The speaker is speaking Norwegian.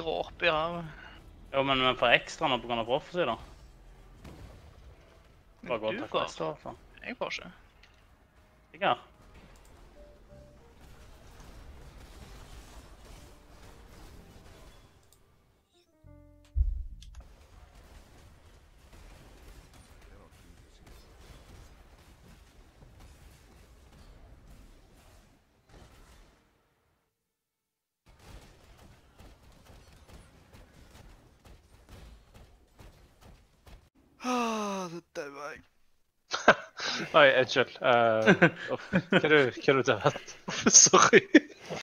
dråpe i havet. Jo, men vi får ekstra nå pga. prophecy, da. Bare gå fest, i hvert fall. Jeg får ikke. Åh, daua jeg. Oi, unnskyld. Uh, hva er du hva du? Sorry.